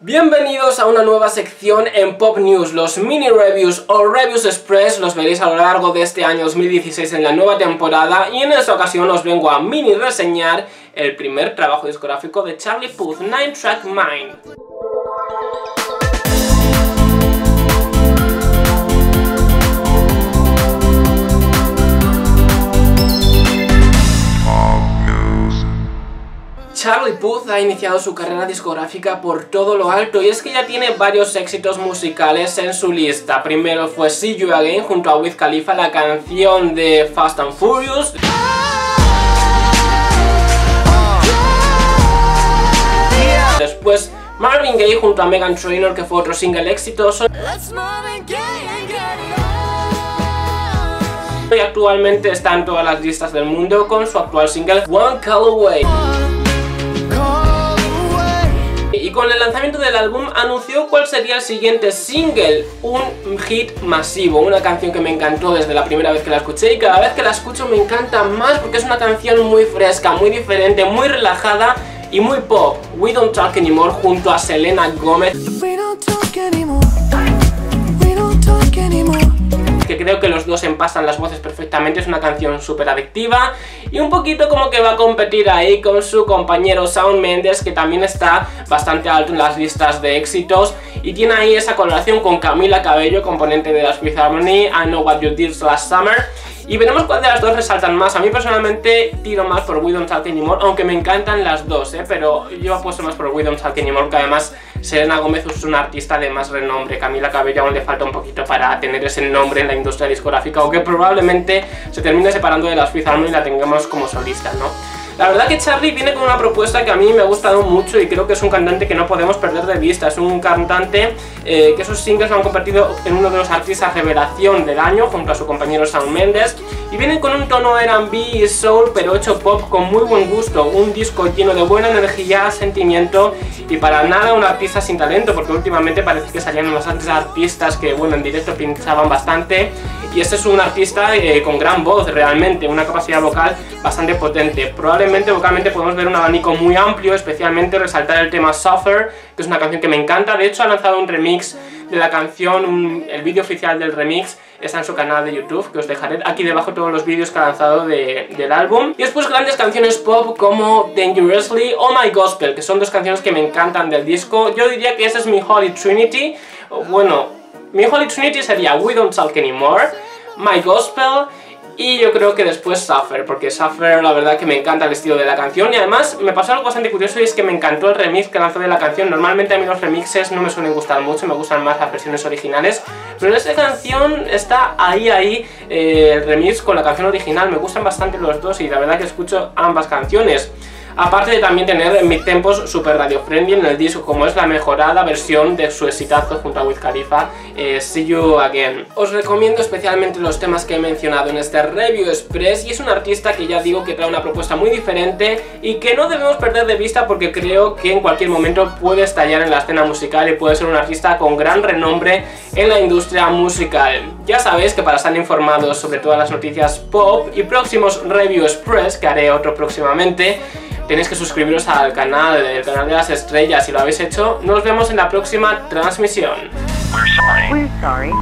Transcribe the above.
Bienvenidos a una nueva sección en Pop News, los mini reviews o reviews express los veréis a lo largo de este año 2016 en la nueva temporada y en esta ocasión os vengo a mini reseñar el primer trabajo discográfico de Charlie Puth, Nine Track Mind. Charlie Puth ha iniciado su carrera discográfica por todo lo alto y es que ya tiene varios éxitos musicales en su lista. Primero fue See You Again junto a Wiz Khalifa, la canción de Fast and Furious. Después Marvin Gaye junto a Megan Trainor que fue otro single exitoso. Y actualmente está en todas las listas del mundo con su actual single One Call Away con el lanzamiento del álbum anunció cuál sería el siguiente single, un hit masivo, una canción que me encantó desde la primera vez que la escuché y cada vez que la escucho me encanta más porque es una canción muy fresca, muy diferente, muy relajada y muy pop. We Don't Talk Anymore junto a Selena Gomez que creo que los dos empasan las voces perfectamente, es una canción súper adictiva y un poquito como que va a competir ahí con su compañero Shawn Mendes que también está bastante alto en las listas de éxitos y tiene ahí esa colaboración con Camila Cabello, componente de la Fifth Harmony, I Know What You Did Last Summer y veremos cuál de las dos resaltan más. A mí personalmente tiro más por We Don't Talk Anymore, aunque me encantan las dos, ¿eh? pero yo apuesto más por We Don't Talk Anymore, que además Selena Gómez es una artista de más renombre. Camila Cabello aún le falta un poquito para tener ese nombre en la industria discográfica, aunque probablemente se termine separando de las Fifth Harmony y la tengamos como solista, ¿no? La verdad que Charlie viene con una propuesta que a mí me ha gustado mucho y creo que es un cantante que no podemos perder de vista. Es un cantante eh, que sus singles lo han convertido en uno de los artistas revelación del año junto a su compañero Shawn Mendes. Y viene con un tono R&B y soul pero hecho pop con muy buen gusto, un disco lleno de buena energía, sentimiento y para nada un artista sin talento porque últimamente parece que salían unos artistas que bueno en directo pinchaban bastante y este es un artista eh, con gran voz realmente, una capacidad vocal bastante potente. Probablemente vocalmente podemos ver un abanico muy amplio, especialmente resaltar el tema Suffer, que es una canción que me encanta, de hecho ha lanzado un remix de la canción, el vídeo oficial del remix está en su canal de YouTube, que os dejaré aquí debajo todos los vídeos que ha lanzado del álbum. Y después grandes canciones pop como Dangerously o My Gospel, que son dos canciones que me encantan del disco. Yo diría que esa es mi Holy Trinity, bueno, mi Holy Trinity sería We Don't Talk Anymore, My Gospel y yo creo que después Suffer, porque Suffer la verdad que me encanta el estilo de la canción y además me pasó algo bastante curioso y es que me encantó el remix que lanzó de la canción. Normalmente a mí los remixes no me suelen gustar mucho, me gustan más las versiones originales, pero esta canción está ahí ahí eh, el remix con la canción original, me gustan bastante los dos y la verdad que escucho ambas canciones. Aparte de también tener mid-tempos super radio friendly en el disco, como es la mejorada versión de su exitazo junto a Wiz Khalifa, eh, See You Again. Os recomiendo especialmente los temas que he mencionado en este review express y es un artista que ya digo que trae una propuesta muy diferente y que no debemos perder de vista porque creo que en cualquier momento puede estallar en la escena musical y puede ser un artista con gran renombre en la industria musical. Ya sabéis que para estar informados sobre todas las noticias pop y próximos review express, que haré otro próximamente, tenéis que suscribiros al canal, el canal de las estrellas, si lo habéis hecho. Nos vemos en la próxima transmisión. We're sorry.